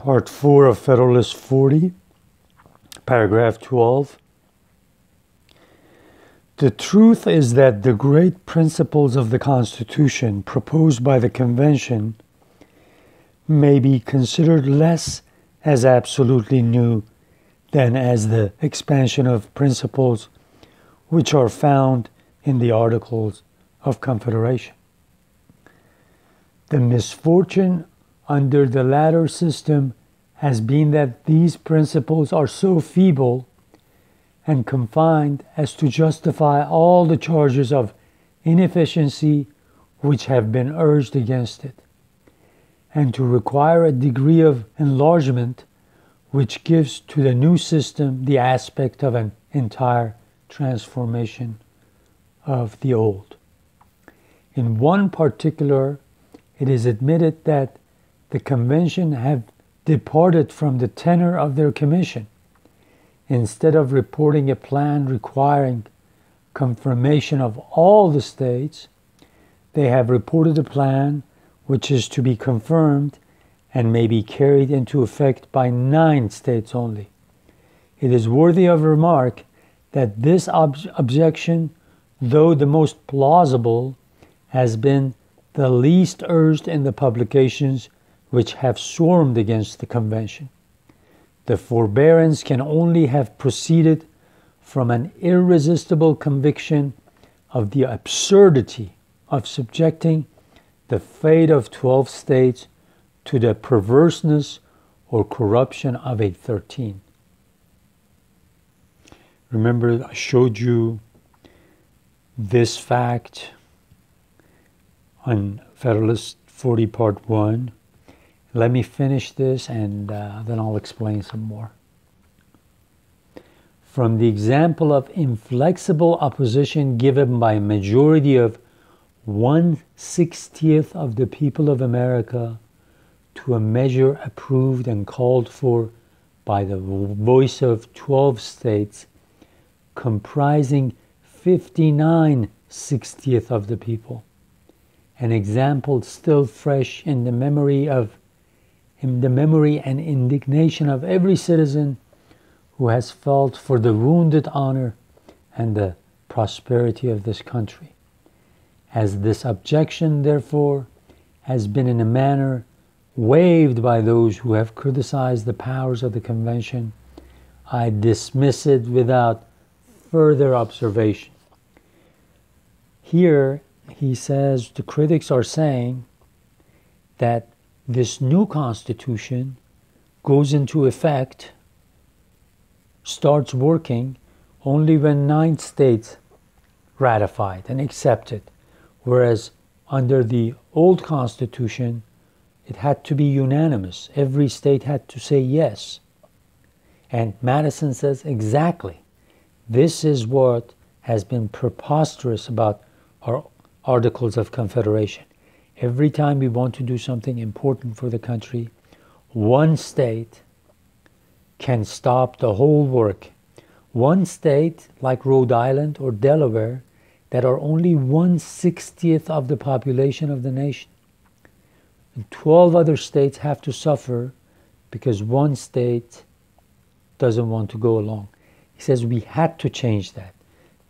Part 4 of Federalist 40, paragraph 12. The truth is that the great principles of the Constitution proposed by the Convention may be considered less as absolutely new than as the expansion of principles which are found in the Articles of Confederation. The misfortune under the latter system has been that these principles are so feeble and confined as to justify all the charges of inefficiency which have been urged against it, and to require a degree of enlargement which gives to the new system the aspect of an entire transformation of the old. In one particular, it is admitted that the convention have departed from the tenor of their commission. Instead of reporting a plan requiring confirmation of all the states, they have reported a plan which is to be confirmed and may be carried into effect by nine states only. It is worthy of remark that this ob- objection, though the most plausible, has been the least urged in the publications which have swarmed against the convention. The forbearance can only have proceeded from an irresistible conviction of the absurdity of subjecting the fate of 12 states to the perverseness or corruption of a 13. Remember, I showed you this fact on Federalist 40 Part 1. Let me finish this and uh, then I'll explain some more. From the example of inflexible opposition given by a majority of one sixtieth of the people of America to a measure approved and called for by the voice of 12 states, comprising 59 sixtieth of the people. An example still fresh in the memory of in the memory and indignation of every citizen who has felt for the wounded honor and the prosperity of this country. As this objection, therefore, has been in a manner waived by those who have criticized the powers of the convention, I dismiss it without further observation. Here, he says the critics are saying that this new constitution goes into effect, starts working only when nine states ratified and accepted, whereas under the old constitution, it had to be unanimous. Every state had to say yes. And Madison says exactly. This is what has been preposterous about our Articles of Confederation. Every time we want to do something important for the country, one state can stop the whole work. One state, like Rhode Island or Delaware, that are only one sixtieth of the population of the nation. And 12 other states have to suffer because one state doesn't want to go along. He says we had to change that.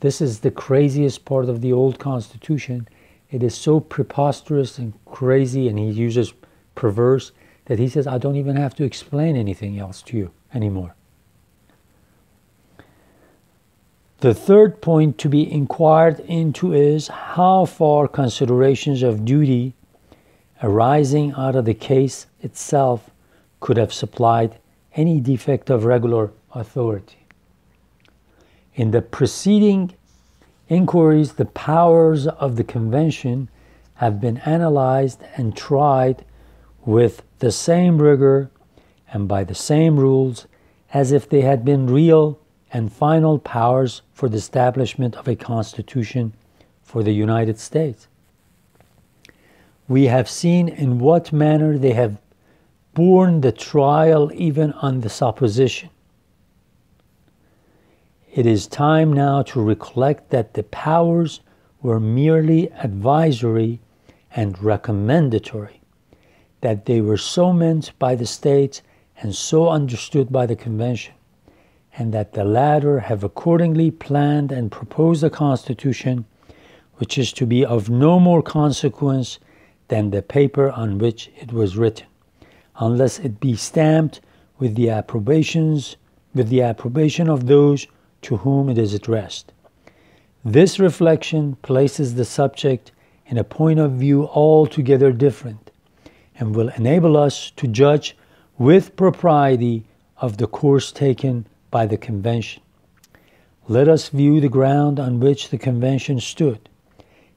This is the craziest part of the old Constitution it is so preposterous and crazy, and he uses perverse that he says, I don't even have to explain anything else to you anymore. The third point to be inquired into is how far considerations of duty arising out of the case itself could have supplied any defect of regular authority. In the preceding inquiries, the powers of the convention have been analyzed and tried with the same rigor and by the same rules as if they had been real and final powers for the establishment of a constitution for the United States. We have seen in what manner they have borne the trial even on the supposition it is time now to recollect that the powers were merely advisory and recommendatory, that they were so meant by the states and so understood by the convention, and that the latter have accordingly planned and proposed a constitution which is to be of no more consequence than the paper on which it was written, unless it be stamped with the approbations with the approbation of those to whom it is addressed. This reflection places the subject in a point of view altogether different and will enable us to judge with propriety of the course taken by the convention. Let us view the ground on which the convention stood.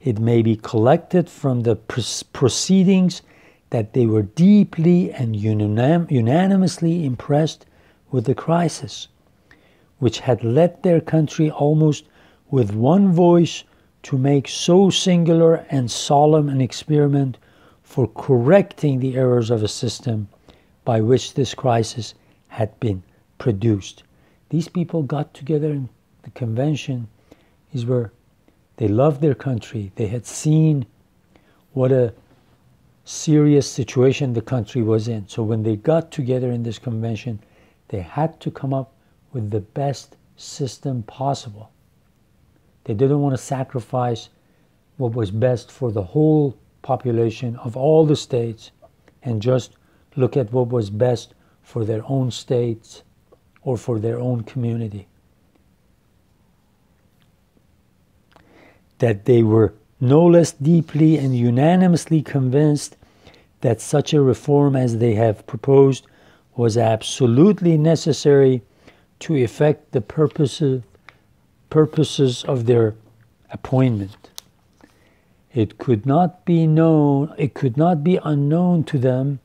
It may be collected from the proceedings that they were deeply and unanim- unanimously impressed with the crisis, which had led their country almost with one voice to make so singular and solemn an experiment for correcting the errors of a system by which this crisis had been produced. These people got together in the convention, is where they loved their country. They had seen what a serious situation the country was in. So when they got together in this convention, they had to come up with the best system possible. They didn't want to sacrifice what was best for the whole population of all the states and just look at what was best for their own states or for their own community. That they were no less deeply and unanimously convinced that such a reform as they have proposed was absolutely necessary to effect the purposes purposes of their appointment. It could not be known, it could not be unknown to them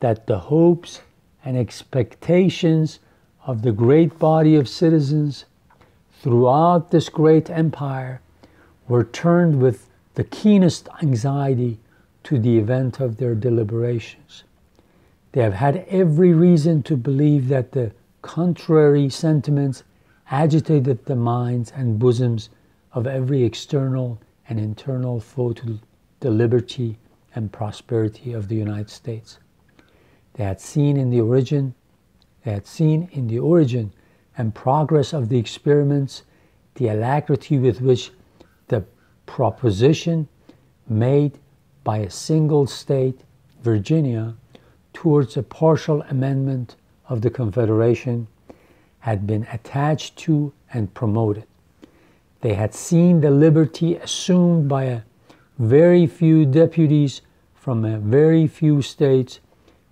that the hopes and expectations of the great body of citizens throughout this great empire were turned with the keenest anxiety to the event of their deliberations. They have had every reason to believe that the contrary sentiments agitated the minds and bosoms of every external and internal foe to the liberty and prosperity of the United States. They had seen in the origin, they had seen in the origin and progress of the experiments the alacrity with which the proposition made by a single state, Virginia, towards a partial amendment of the Confederation had been attached to and promoted. They had seen the liberty assumed by a very few deputies from a very few states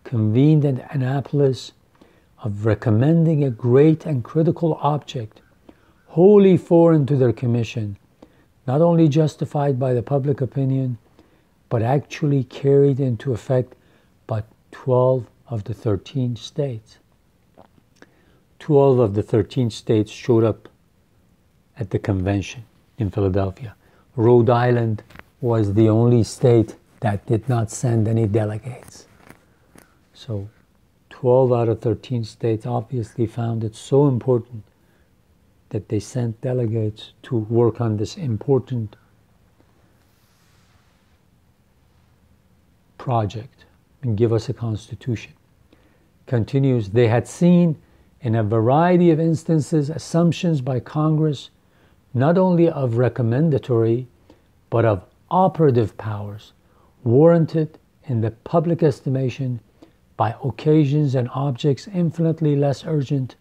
convened at Annapolis of recommending a great and critical object, wholly foreign to their commission, not only justified by the public opinion, but actually carried into effect by 12 of the 13 states. 12 of the 13 states showed up at the convention in Philadelphia. Rhode Island was the only state that did not send any delegates. So 12 out of 13 states obviously found it so important that they sent delegates to work on this important project and give us a constitution. Continues, they had seen in a variety of instances assumptions by Congress not only of recommendatory but of operative powers warranted in the public estimation by occasions and objects infinitely less urgent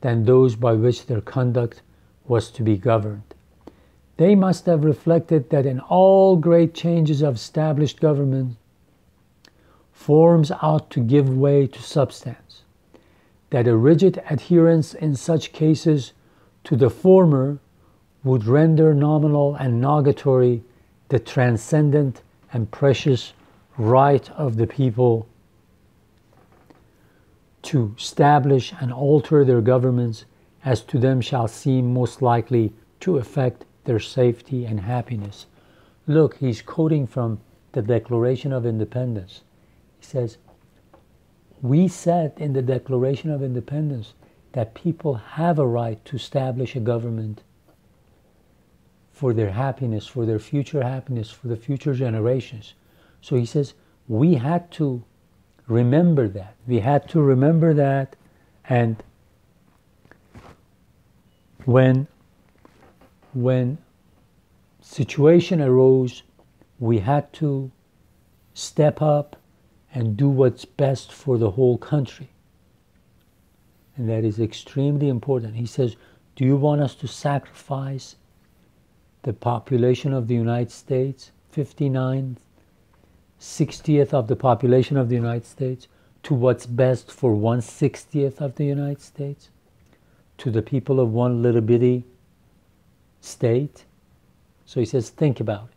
than those by which their conduct was to be governed. They must have reflected that in all great changes of established government, forms ought to give way to substance, that a rigid adherence in such cases to the former would render nominal and nugatory the transcendent and precious right of the people to establish and alter their governments as to them shall seem most likely to affect their safety and happiness. Look, he's quoting from the Declaration of Independence. He says, We said in the Declaration of Independence that people have a right to establish a government for their happiness, for their future happiness, for the future generations. So he says, we had to remember that. We had to remember that. And when, when situation arose, we had to step up and do what's best for the whole country. And that is extremely important. He says, Do you want us to sacrifice the population of the United States, 59, 60th of the population of the United States, to what's best for 1 60th of the United States? To the people of one little bitty state? So he says, Think about it.